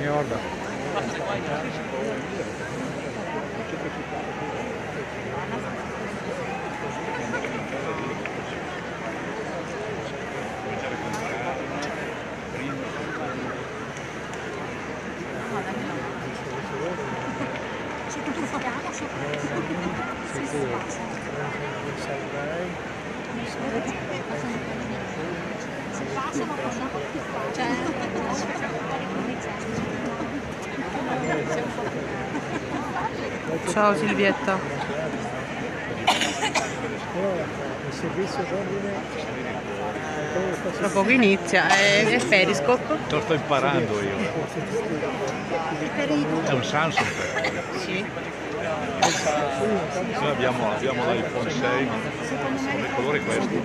Ne orada? Ciao Silvietta. Il servizio d'ordine Tra poco inizia, è, è Periscope. Lo sto imparando io. È un Samsung. Sì. Noi abbiamo, abbiamo l'iPhone 6, ma come colore questo.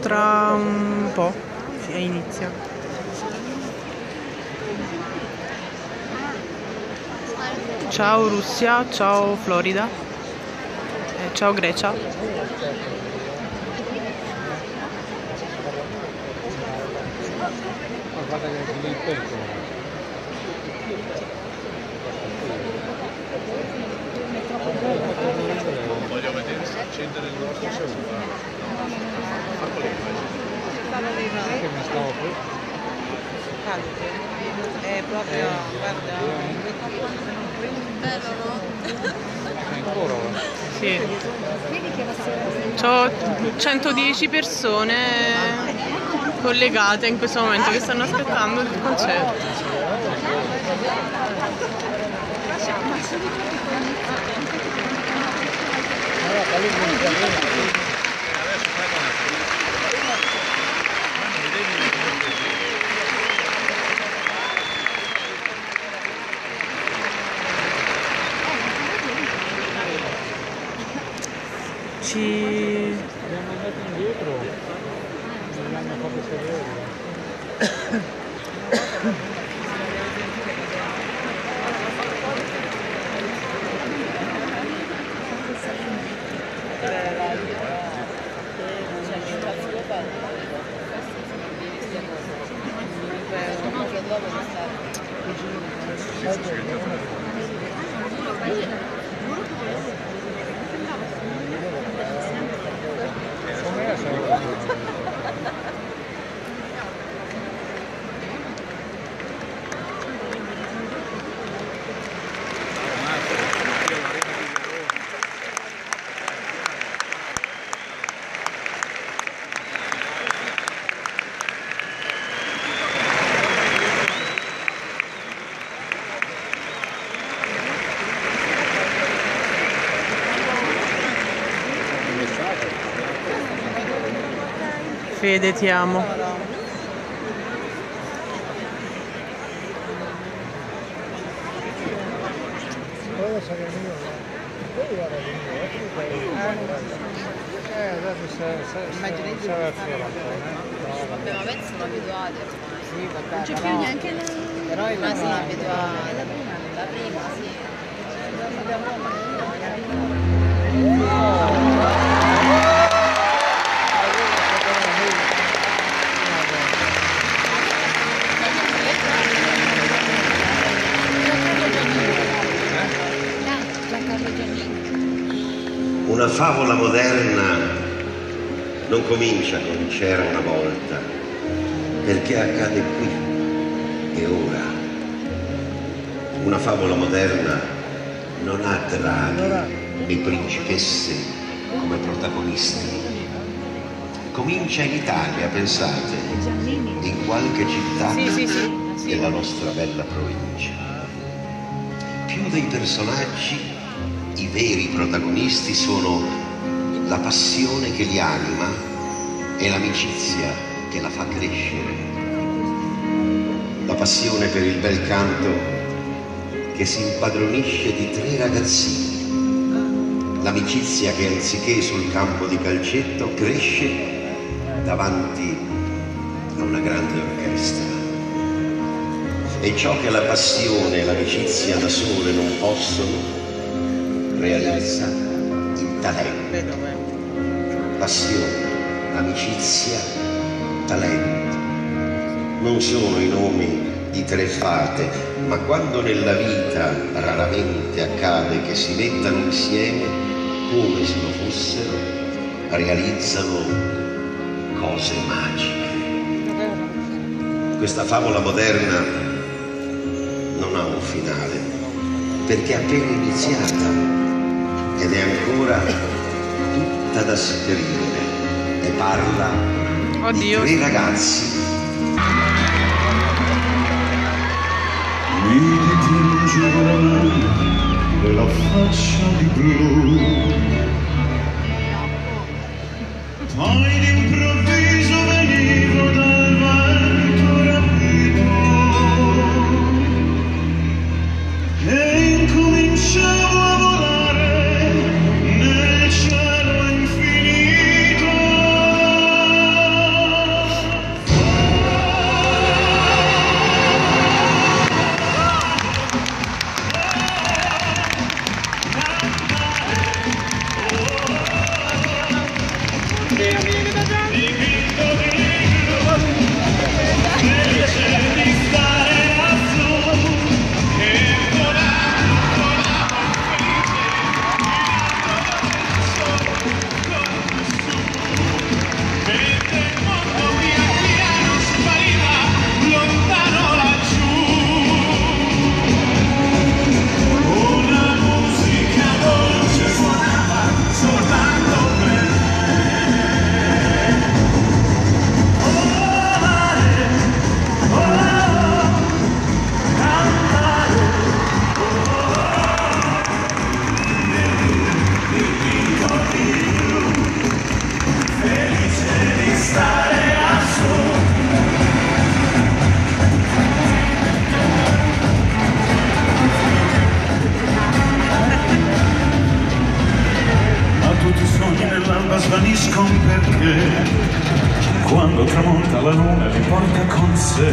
Tra un po' sì, inizia. Ciao Russia, ciao Florida, ciao Grecia. Guarda che il pellicola. Voglio vedere se accendere il nostro cellulare. Che mi stavo qui. È proprio, guarda. Ancora ora? Sì. C'ho 110 persone collegate in questo momento che stanno aspettando il concerto. Allora, Fede, ti amo. Sarà Eh, adesso eh. Vabbè, ma penso sono abituati ormai. Sì, vabbè, Non c'è più neanche la... però il Ma sì, normale, abituati. La prima, sì. Giancarlo favola moderna non comincia con c'era una volta, perché accade qui e ora. Una favola moderna non ha draghi e principesse come protagonisti. Comincia in Italia, pensate, in qualche città della nostra bella provincia. Più dei personaggi, veri protagonisti sono la passione che li anima e l'amicizia che la fa crescere. La passione per il bel canto che si impadronisce di tre ragazzini. L'amicizia che anziché sul campo di calcetto cresce davanti a una grande orchestra. E ciò che la passione e l'amicizia da sole non possono, realizza il talento. Passione, amicizia, talento. Non sono i nomi di tre fate, ma quando nella vita raramente accade che si mettano insieme, come se lo fossero, realizzano cose magiche. Questa favola moderna non ha un finale, perché è appena iniziata ed è ancora tutta da scrivere e parla Oddio. di tre ragazzi mi dipingerai quella faccia di blu. Poi d'improvviso la luna li porta con sé.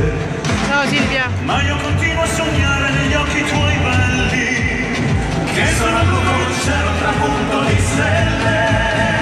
Ciao Silvia. Ma io continuo a sognare negli occhi tuoi belli che saranno col cielo trapunto di sera.